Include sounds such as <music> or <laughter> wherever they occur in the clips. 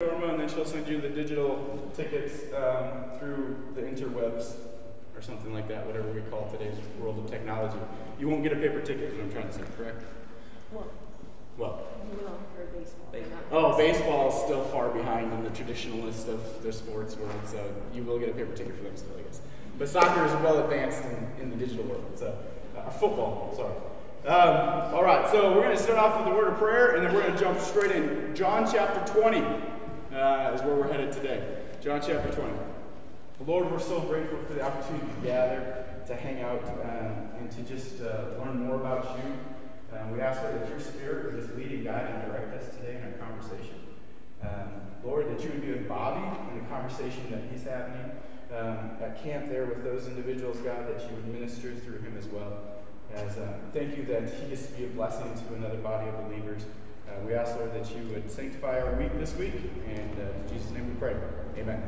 Norma, and then she'll send you the digital tickets um, through the interwebs or something like that, whatever we call today's world of technology. You won't get a paper ticket, is what I'm trying to say, correct? Well, Well, for baseball. oh, baseball is still far behind in the traditionalist of the sports world, so you will get a paper ticket for them still, I guess. But soccer is well advanced in, in the digital world, so uh, football, sorry. Um, all right, so we're going to start off with a word of prayer, and then we're going to jump straight in. John chapter 20 uh, is where we're headed today. John chapter 20. Lord, we're so grateful for the opportunity to gather, to hang out, um, and to just uh, learn more about you. Um, we ask, that your spirit would just lead and guide and direct us today in our conversation. Um, Lord, that you would be with Bobby in the conversation that he's having um, at camp there with those individuals, God, that you would minister through him as well. As uh, thank you that he gets to be a blessing to another body of believers. Uh, we ask, Lord, that you would sanctify our week this week, and uh, in Jesus' name we pray. Amen.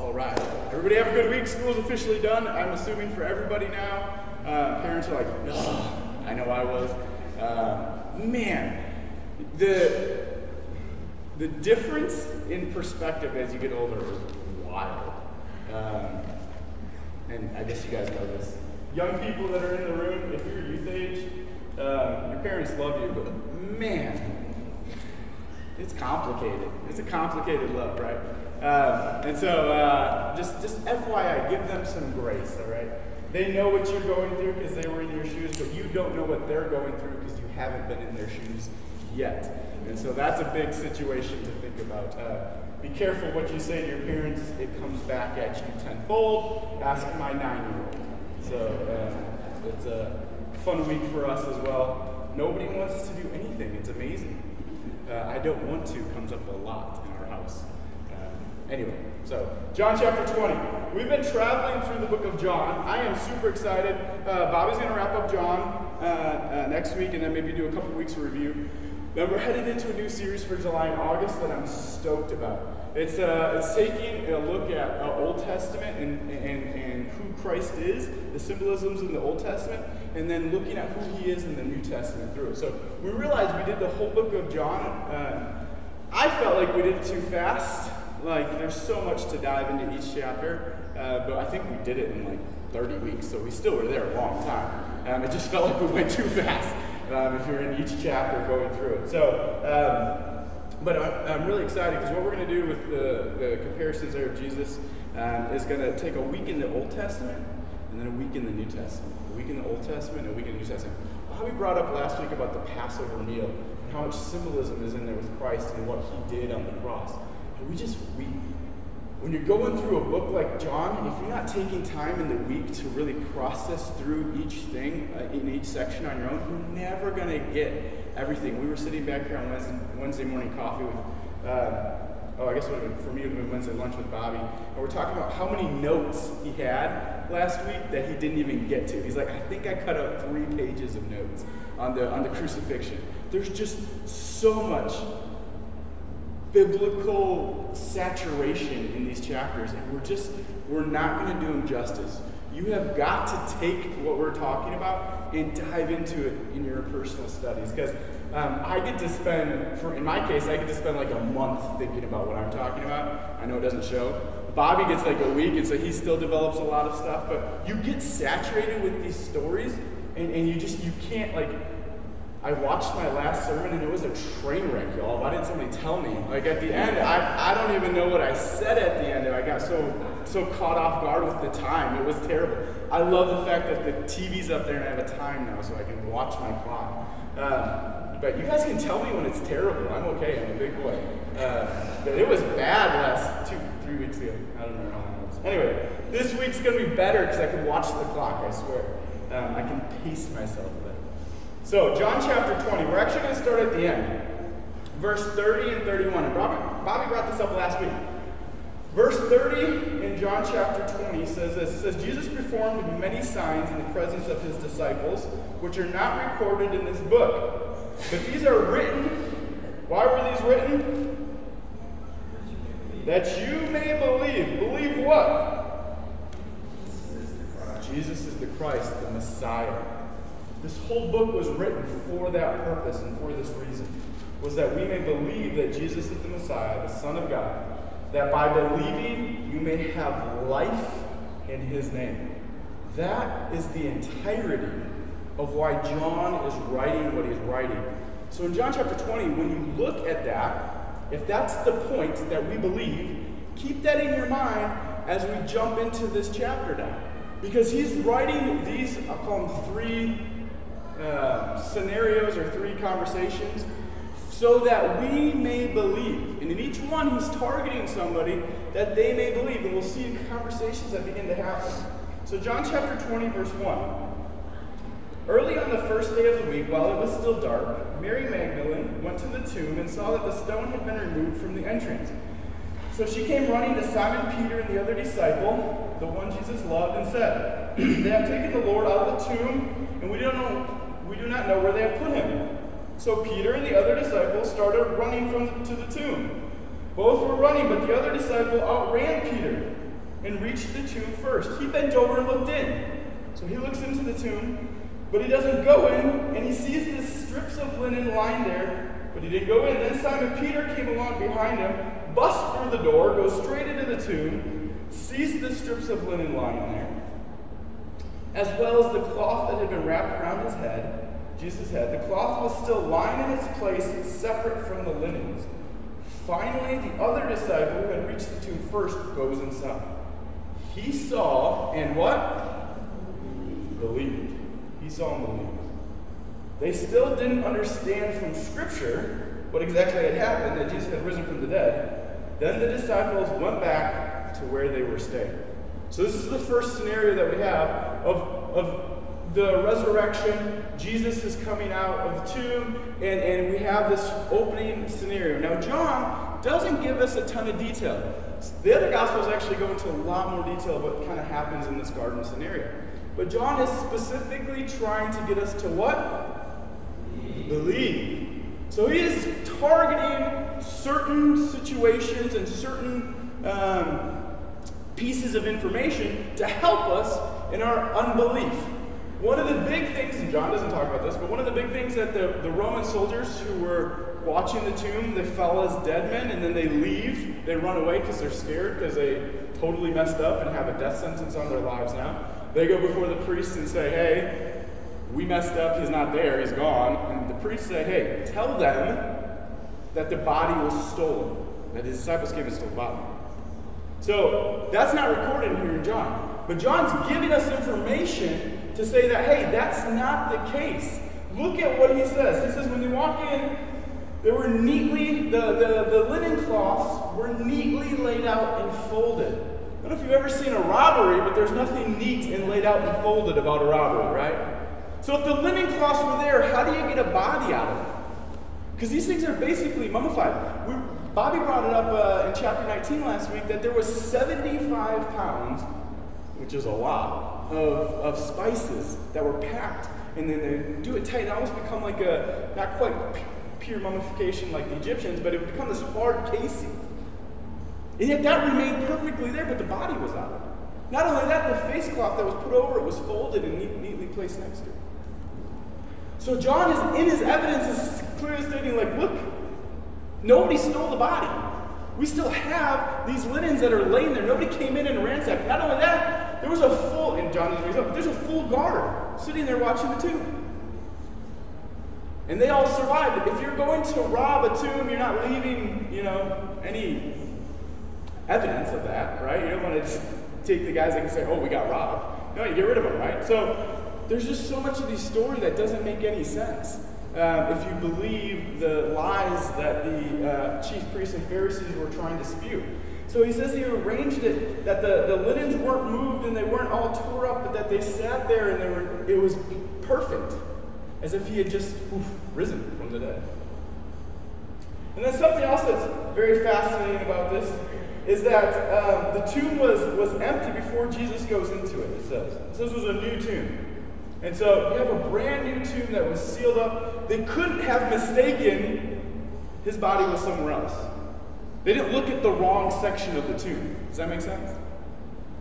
All right. Everybody have a good week. School's officially done. I'm assuming for everybody now. Uh, parents are like, oh, I know I was. Uh, man, the the difference in perspective as you get older is wild. Um, and I guess you guys know this. Young people that are in the room, if you're youth age, uh, your parents love you, but man, it's complicated. It's a complicated love, right? Um, and so, uh, just just FYI, give them some grace, all right? They know what you're going through because they were in your shoes, but you don't know what they're going through because you haven't been in their shoes yet. And so that's a big situation to think about. Uh, be careful what you say to your parents. It comes back at you tenfold. Ask my nine-year-old. So uh, it's a fun week for us as well. Nobody wants to do anything. It's amazing. Uh, I don't want to comes up a lot in our house. Uh, anyway, so John chapter 20. We've been traveling through the book of John. I am super excited. Uh, Bobby's going to wrap up John uh, uh, next week and then maybe do a couple weeks of review. Then we're headed into a new series for July and August that I'm stoked about. It's, uh, it's taking a look at Old Testament and, and, and Christ is, the symbolisms in the Old Testament, and then looking at who he is in the New Testament through it. So we realized we did the whole book of John. Uh, I felt like we did it too fast. Like there's so much to dive into each chapter, uh, but I think we did it in like 30 weeks, so we still were there a long time. Um, it just <laughs> felt like we went too fast um, if you're in each chapter going through it. So, um, but I'm, I'm really excited because what we're going to do with the, the comparisons there of Jesus um, is going to take a week in the Old Testament and then a week in the New Testament. A week in the Old Testament and a week in the New Testament. How we brought up last week about the Passover meal and how much symbolism is in there with Christ and what he did on the cross. And we just, we, when you're going through a book like John, if you're not taking time in the week to really process through each thing uh, in each section on your own, you're never going to get everything. We were sitting back here on Wednesday, Wednesday morning coffee with, uh, oh, I guess been, for me, it would have been Wednesday lunch with Bobby. And we're talking about how many notes he had last week that he didn't even get to. He's like, I think I cut out three pages of notes on the, on the crucifixion. There's just so much biblical saturation in these chapters, and we're just we're not going to do them justice. You have got to take what we're talking about and dive into it in your personal studies, because um, I get to spend, for in my case, I get to spend like a month thinking about what I'm talking about. I know it doesn't show. Bobby gets like a week, and so he still develops a lot of stuff. But you get saturated with these stories, and, and you just you can't like I watched my last sermon and it was a train wreck, y'all. Why didn't somebody tell me? Like at the end, I, I don't even know what I said at the end. I got so so caught off guard with the time. It was terrible. I love the fact that the TV's up there and I have a time now so I can watch my clock. Um, but you guys can tell me when it's terrible. I'm okay. I'm a big boy. Uh, but it was bad last two, three weeks ago. I don't know how long it was. Anyway, this week's gonna be better because I can watch the clock. I swear. Um, I can pace myself better. So, John chapter 20, we're actually to start at the end. Verse 30 and 31. And Bobby, Bobby brought this up last week. Verse 30 in John chapter 20 says this. It says, Jesus performed many signs in the presence of his disciples, which are not recorded in this book. But these are written. Why were these written? That you may believe. Believe what? Jesus is the Christ, the Messiah. This whole book was written for that purpose and for this reason. was that we may believe that Jesus is the Messiah, the Son of God, that by believing you may have life in his name. That is the entirety of why John is writing what he's writing. So in John chapter 20, when you look at that, if that's the point that we believe, keep that in your mind as we jump into this chapter now. Because he's writing these, I'll call them three uh, scenarios or three conversations, so that we may believe. And in each one, he's targeting somebody that they may believe. And we'll see conversations that begin to happen. So, John chapter 20, verse 1. Early on the first day of the week, while it was still dark, Mary Magdalene went to the tomb and saw that the stone had been removed from the entrance. So she came running to Simon Peter and the other disciple, the one Jesus loved, and said, <clears throat> They have taken the Lord out of the tomb, and we don't know we do not know where they have put him. So Peter and the other disciple started running from to the tomb. Both were running, but the other disciple outran Peter and reached the tomb first. He bent over and looked in. So he looks into the tomb, but he doesn't go in, and he sees the strips of linen lying there, but he didn't go in. Then Simon Peter came along behind him, busts through the door, goes straight into the tomb, sees the strips of linen lying there, as well as the cloth that had been wrapped around his head, Jesus' head. The cloth was still lying in its place, separate from the linens. Finally, the other disciple who had reached the tomb first goes inside. He saw and what? Believed. He saw and believed. They still didn't understand from Scripture what exactly had happened, that Jesus had risen from the dead. Then the disciples went back to where they were staying. So, this is the first scenario that we have of, of the resurrection. Jesus is coming out of the tomb, and, and we have this opening scenario. Now, John doesn't give us a ton of detail. The other Gospels actually go into a lot more detail of what kind of happens in this garden scenario. But John is specifically trying to get us to what? Believe. So he is targeting certain situations and certain um, pieces of information to help us in our unbelief. One of the big things, and John doesn't talk about this, but one of the big things that the, the Roman soldiers who were watching the tomb, they fell as dead men and then they leave. They run away because they're scared because they totally messed up and have a death sentence on their lives now. They go before the priest and say, hey, we messed up, he's not there, he's gone. And the priest say, hey, tell them that the body was stolen, that his disciples came and stole the body. So that's not recorded here in John. But John's giving us information to say that, hey, that's not the case. Look at what he says. He says, when they walk in, they were neatly, the, the, the linen cloths were neatly laid out and folded. I don't know if you've ever seen a robbery, but there's nothing neat and laid out and folded about a robbery, right? So if the linen cloths were there, how do you get a body out of it? Because these things are basically mummified. We, Bobby brought it up uh, in chapter 19 last week that there was 75 pounds, which is a lot, of, of spices that were packed. And then they do it tight and almost become like a, not quite pure mummification like the Egyptians, but it would become this hard casing. And yet that remained perfectly there, but the body was out. of it. Not only that, the face cloth that was put over it was folded and neat, neatly placed next to it. So John is in his evidence is clearly stating, like, look, nobody stole the body. We still have these linens that are laying there. Nobody came in and ransacked. Not only that, there was a full, and John doesn't but there's a full guard sitting there watching the tomb. And they all survived. If you're going to rob a tomb, you're not leaving, you know, any evidence of that, right? You don't want to just take the guys that can say, oh, we got robbed. No, you get rid of them, right? So there's just so much of the story that doesn't make any sense. Um, if you believe the lies that the uh, chief priests and Pharisees were trying to spew. So he says he arranged it that the, the linens weren't moved and they weren't all tore up, but that they sat there and they were it was perfect, as if he had just oof, risen from the dead. And then something else that's very fascinating about this is that um, the tomb was, was empty before Jesus goes into it, it says. Says it was a new tomb. And so you have a brand new tomb that was sealed up. They couldn't have mistaken his body was somewhere else. They didn't look at the wrong section of the tomb. Does that make sense?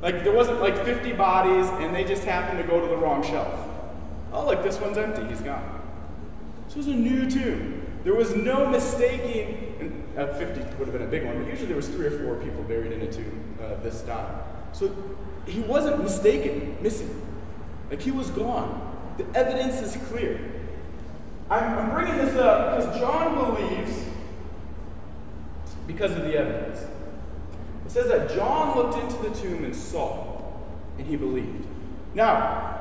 Like there wasn't like 50 bodies and they just happened to go to the wrong shelf. Oh, look, this one's empty. He's gone. This was a new tomb. There was no mistaking, and uh, 50 would have been a big one, but usually there was three or four people buried in a tomb uh, this time. So he wasn't mistaken, missing. Like he was gone. The evidence is clear. I'm, I'm bringing this up because John believes because of the evidence. It says that John looked into the tomb and saw, and he believed. Now,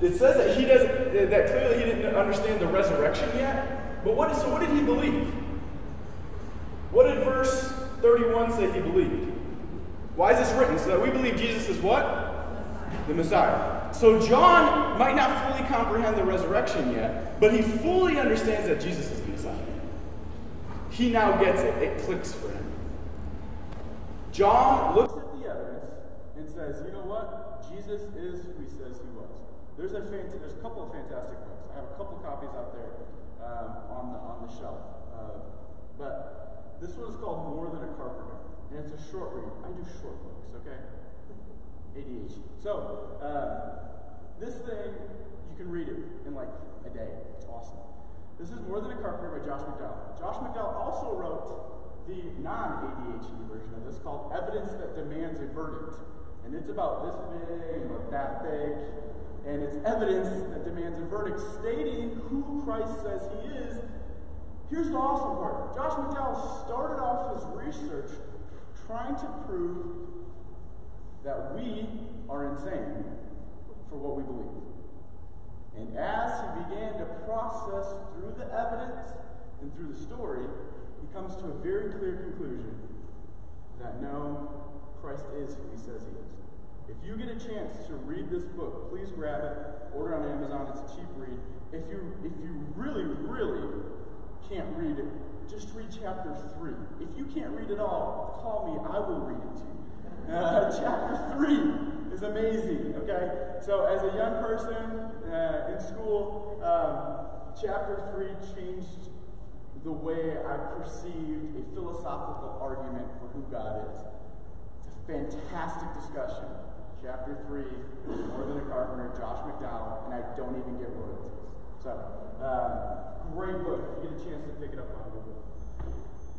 it says that he doesn't that clearly he didn't understand the resurrection yet. But what is so what did he believe? What did verse 31 say he believed? Why is this written? So that we believe Jesus is what? The Messiah. So John might not fully comprehend the resurrection yet, but he fully understands that Jesus is the Messiah. He now gets it. It clicks for him. John looks at the evidence and says, you know what? Jesus is who he says he was. There's a, fant- there's a couple of fantastic books. I have a couple copies out there um, on, the, on the shelf. Uh, but this one is called More Than a Carpenter. And it's a short read. I do short books, okay? ADHD. So, uh, this thing, you can read it in like a day. It's awesome. This is More Than a Carpenter by Josh McDowell. Josh McDowell also wrote the non ADHD version of this called Evidence That Demands a Verdict. And it's about this big or that big. And it's evidence that demands a verdict stating who Christ says he is. Here's the awesome part Josh McDowell started off his research trying to prove that we are insane for what we believe. And as he began to process through the evidence and through the story, he comes to a very clear conclusion that no, Christ is who he says he is. If you get a chance to read this book, please grab it. Order on Amazon. It's a cheap read. If you if you really really can't read it, just read chapter three. If you can't read it all, call me. I will read it to you. Uh, <laughs> chapter three is amazing. Okay, so as a young person uh, in school, um, chapter three changed the way I perceived a philosophical argument for who God is. It's a fantastic discussion. Chapter 3, More Than a Carpenter, Josh McDowell, and I don't even get royalties. So, um, great book. If you get a chance to pick it up on Google.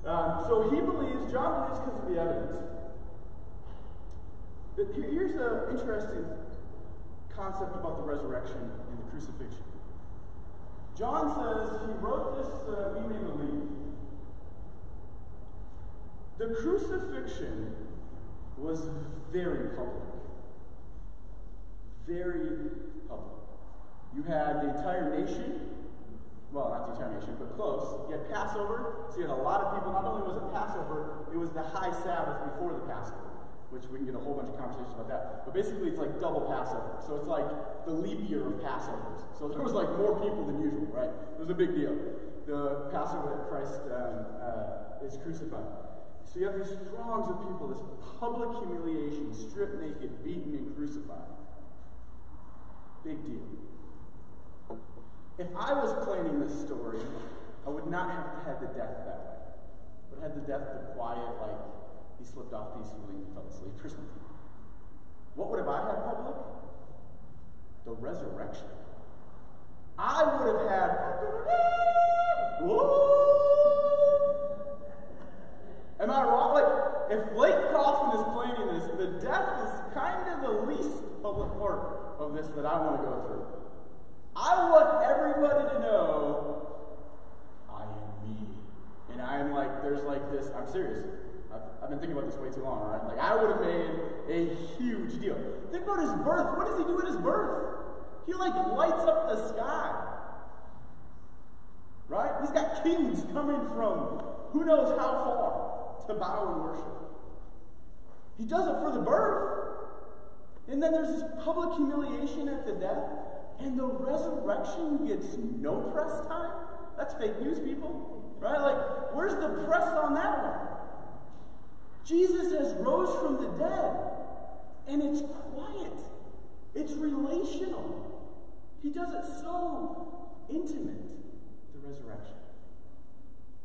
Um, so he believes, John believes because of the evidence. But here's an interesting concept about the resurrection and the crucifixion. John says he wrote this uh, we may believe. The crucifixion was very public. Very public. You had the entire nation, well, not the entire nation, but close. You had Passover, so you had a lot of people. Not only was it Passover, it was the high Sabbath before the Passover which we can get a whole bunch of conversations about that. But basically, it's like double Passover. So it's like the leap year of Passovers. So <laughs> there was like more people than usual, right? It was a big deal. The Passover that Christ um, uh, is crucified. So you have these throngs of people, this public humiliation, stripped naked, beaten, and crucified. Big deal. If I was planning this story, I would not have had the death that way. I would have had the death the quiet, like he slipped off peacefully and fell asleep or something. What would have I had public? The resurrection. I would have had. Whoa! Am I wrong? Like, if Blake Kaufman is planning this, the death is kind of the least public part of this that I want to go through. I want everybody to know I am me. And I'm like, there's like this, I'm serious. I've, I've, been thinking about this way too long, right? Like, I would have made a huge deal. Think about his birth. What does he do at his birth? He, like, lights up the sky. Right? He's got kings coming from who knows how far to bow and worship. He does it for the birth. And then there's this public humiliation at the death. And the resurrection gets no press time. That's fake news, people. Right? Like, where's the press on that one? Jesus has rose from the dead, and it's quiet. It's relational. He does it so intimate, the resurrection.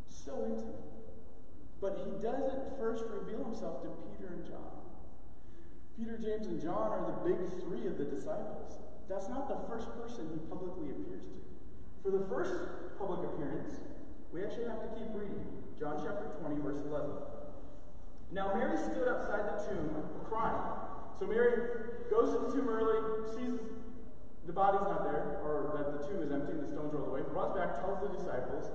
So intimate. But he doesn't first reveal himself to Peter and John. Peter, James, and John are the big three of the disciples. That's not the first person he publicly appears to. For the first public appearance, We actually have to keep reading. John chapter 20, verse 11. Now Mary stood outside the tomb crying. So Mary goes to the tomb early, sees the body's not there, or that the tomb is empty and the stones rolled away, runs back, tells the disciples,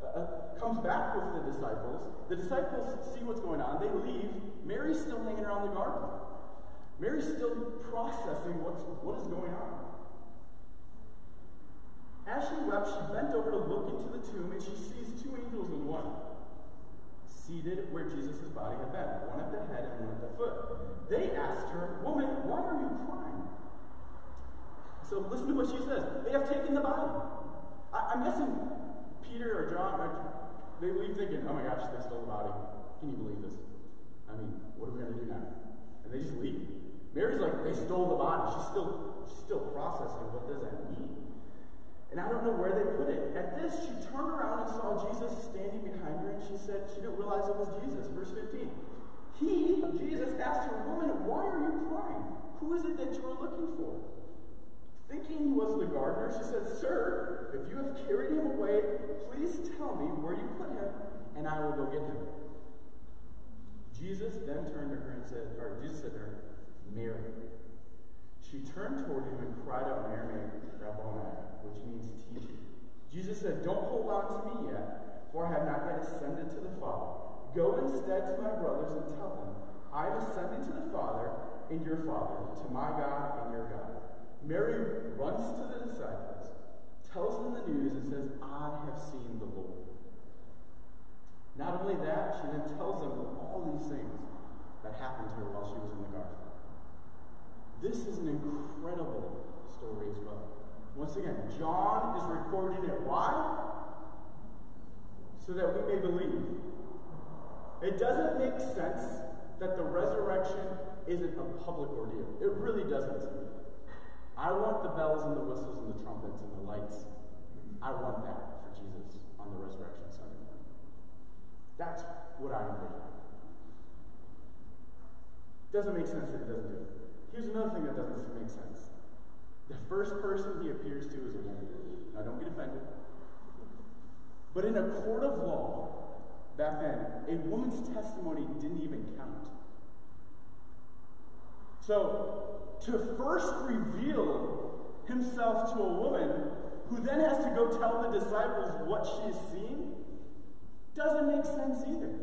uh, uh, comes back with the disciples. The disciples see what's going on. They leave. Mary's still hanging around the garden. Mary's still processing what's, what is going on. As she wept, she bent over to look into the tomb, and she sees two angels in one, seated where Jesus' body had been, one at the head and one at the foot. They asked her, Woman, why are you crying? So listen to what she says. They have taken the body. I, am guessing Peter or John, they leave thinking, oh my gosh, they stole the body. Can you believe this? I mean, what are we going to do now? And they just leave. Mary's like, they stole the body. She's still, still processing what does that mean? And I don't know where they put it. At this, she turned around and saw Jesus standing behind her, and she said she didn't realize it was Jesus. Verse 15. He, Jesus, asked her, Woman, why are you crying? Who is it that you are looking for? Thinking he was the gardener, she said, Sir, if you have carried him away, please tell me where you put him, and I will go get him. Jesus then turned to her and said, or Jesus said to her, Mary. She turned toward him and cried out in Aramaic, Rabboni, which means teacher. Jesus said, Don't hold on to me yet, for I have not yet ascended to the Father. Go instead to my brothers and tell them, I am ascending to the Father and your Father, to my God and your God. Mary runs to the disciples, tells them the news, and says, I have seen the Lord. Not only that, she then tells them all these things that happened to her while she was in the garden. This is an incredible story as well. Once again, John is recording it. Why? So that we may believe. It doesn't make sense that the resurrection isn't a public ordeal. It really doesn't. I want the bells and the whistles and the trumpets and the lights. I want that for Jesus on the resurrection Sunday. That's what I envision. Doesn't make sense that it doesn't do it. Here's another thing that doesn't make sense. The first person he appears to is a woman. Now, don't get offended. But in a court of law, back then, a woman's testimony didn't even count. So, to first reveal himself to a woman who then has to go tell the disciples what she's seen doesn't make sense either.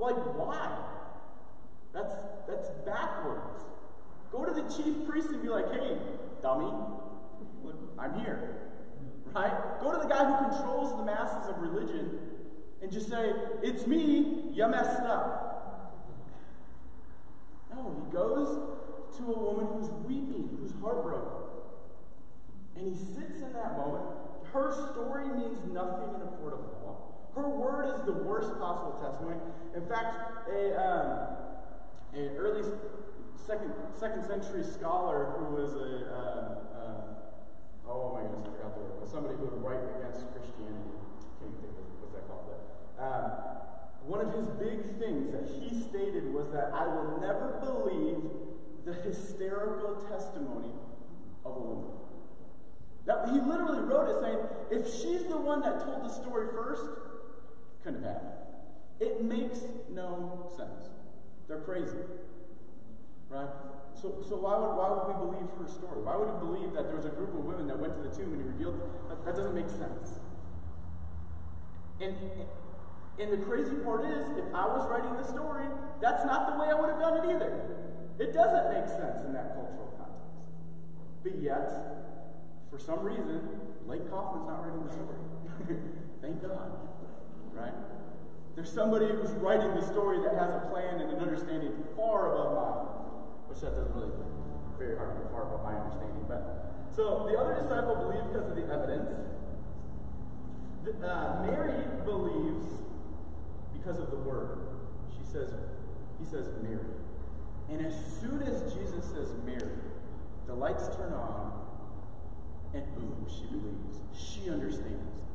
Like, why? That's, that's backwards. Go to the chief priest and be like, hey, dummy, I'm here. Right? Go to the guy who controls the masses of religion and just say, it's me, you messed up. No, he goes to a woman who's weeping, who's heartbroken. And he sits in that moment. Her story means nothing in a court of law. Her word is the worst possible testimony. In fact, a, um, an early second, second century scholar who was a, uh, uh, oh my goodness, I forgot the word, somebody who would write against Christianity. Can't think of what's that called. But, um, one of his big things that he stated was that I will never believe the hysterical testimony of a woman. Now, he literally wrote it saying, if she's the one that told the story first, couldn't have happened. It makes no sense. They're crazy. Right? So, so why, would, why would we believe her story? Why would we believe that there was a group of women that went to the tomb and he revealed that? That doesn't make sense. And, and the crazy part is, if I was writing the story, that's not the way I would have done it either. It doesn't make sense in that cultural context. But yet, for some reason, Blake Kaufman's not writing the story. <laughs> Thank God. Right? There's somebody who's writing the story that has a plan and an understanding far above mine, which that doesn't really very hard to go far above my understanding. But so the other disciple believed because of the evidence. Uh, Mary believes because of the word. She says, he says Mary. And as soon as Jesus says Mary, the lights turn on, and boom, she believes. She understands.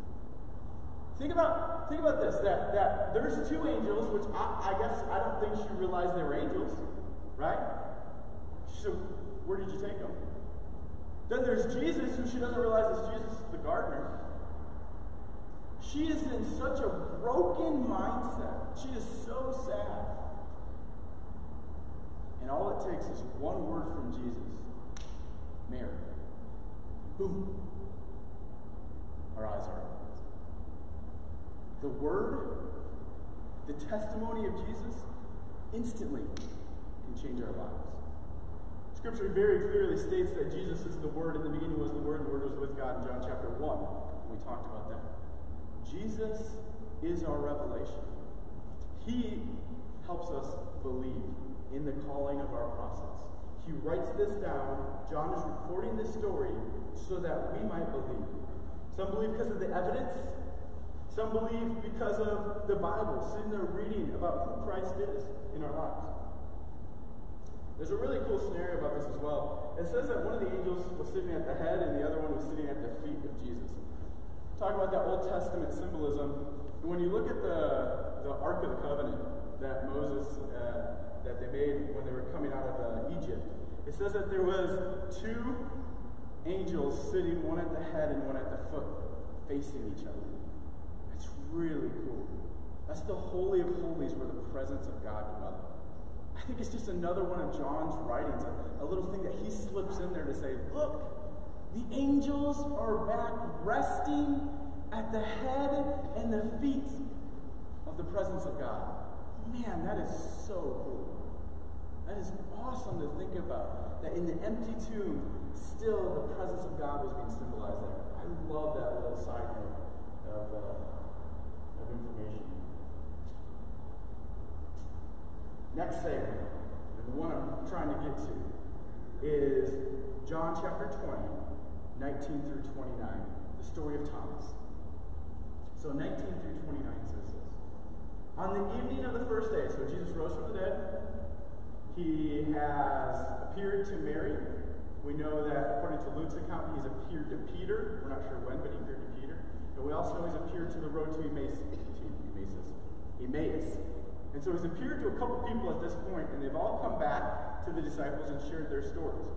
Think about, think about this, that, that there's two angels, which I, I guess I don't think she realized they were angels, right? So where did you take them? Then there's Jesus, who she doesn't realize is Jesus the gardener. She is in such a broken mindset. She is so sad. And all it takes is one word from Jesus Mary. Boom. Our eyes are open. The word, the testimony of Jesus, instantly can change our lives. Scripture very clearly states that Jesus is the Word. In the beginning was the Word, and the Word was with God in John chapter 1. We talked about that. Jesus is our revelation. He helps us believe in the calling of our process. He writes this down. John is recording this story so that we might believe. Some believe because of the evidence. Some believe because of the Bible, sitting there reading about who Christ is in our lives. There's a really cool scenario about this as well. It says that one of the angels was sitting at the head and the other one was sitting at the feet of Jesus. Talk about that Old Testament symbolism. When you look at the, the Ark of the Covenant that Moses, uh, that they made when they were coming out of uh, Egypt, it says that there was two angels sitting, one at the head and one at the foot, facing each other. Really cool. That's the Holy of Holies where the presence of God dwells. I think it's just another one of John's writings, a, a little thing that he slips in there to say, look, the angels are back resting at the head and the feet of the presence of God. Man, that is so cool. That is awesome to think about. That in the empty tomb, still the presence of God was being symbolized there. I love that little side note of, uh, information. Next segment, the one I'm trying to get to, is John chapter 20, 19 through 29, the story of Thomas. So 19 through 29 says this. On the evening of the first day, so Jesus rose from the dead, he has appeared to Mary. We know that according to Luke's account, he's appeared to Peter. We're not sure when, but he appeared to. And we also know he's appeared to the road to Emmaus. Emmaus. And so he's appeared to a couple people at this point, and they've all come back to the disciples and shared their stories.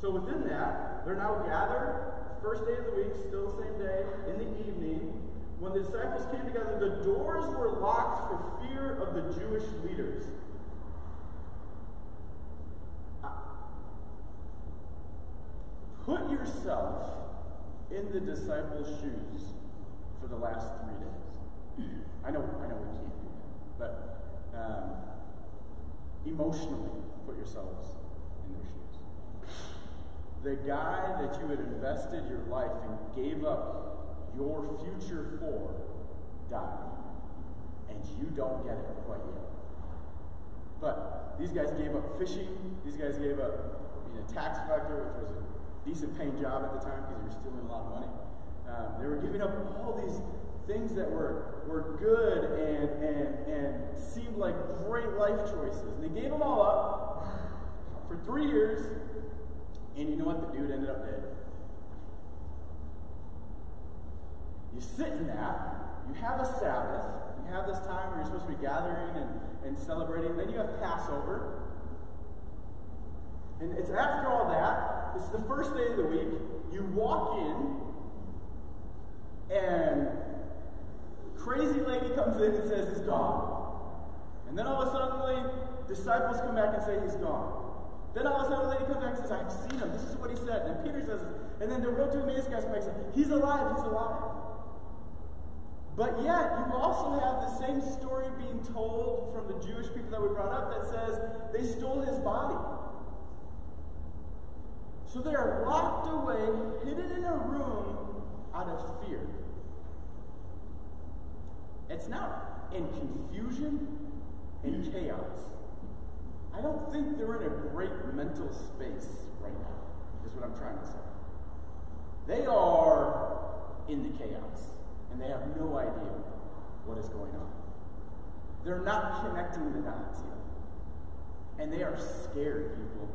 So within that, they're now gathered, first day of the week, still the same day, in the evening. When the disciples came together, the doors were locked for fear of the Jewish leaders. Ah. Put yourself in the disciples' shoes for the last three days. I know, I know we can't do that, but um, emotionally, put yourselves in their shoes. The guy that you had invested your life and gave up your future for died, and you don't get it quite yet. But these guys gave up fishing. These guys gave up being a tax collector, which was a decent paying job at the time because you were stealing a lot of money. Um, they were giving up all these things that were, were good and, and, and seemed like great life choices. And they gave them all up for three years, and you know what? The dude ended up dead. You sit in that, you have a Sabbath, you have this time where you're supposed to be gathering and, and celebrating, then you have Passover. And it's after all that, it's the first day of the week, you walk in, and crazy lady comes in and says he's gone. And then all of a sudden, disciples come back and say he's gone. Then all of a sudden, a lady comes back and says, I've seen him. This is what he said. And Peter says, this. and then the road to Emmaus guys come back and say, He's alive, he's alive. But yet, you also have the same story being told from the Jewish people that we brought up that says they stole his body. So they are locked away, hidden in a room out of fear. It's not in confusion and chaos. I don't think they're in a great mental space right now, is what I'm trying to say. They are in the chaos, and they have no idea what is going on. They're not connecting the dots yet. And they are scared, people.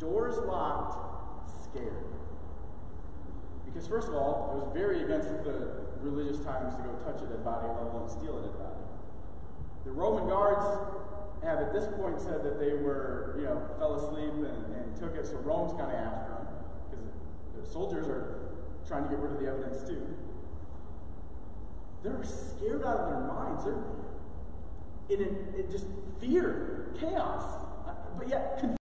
Doors locked, scared. Because, first of all, it was very against the religious times to go touch a dead body, let alone steal a dead body. The Roman guards have at this point said that they were, you know, fell asleep and, and took it, so Rome's kind of after them because the soldiers are trying to get rid of the evidence too. They're scared out of their minds. They're in, an, in just fear, chaos, uh, but yet